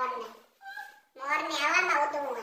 મોર ને મોર ને આવામાં ઉતવું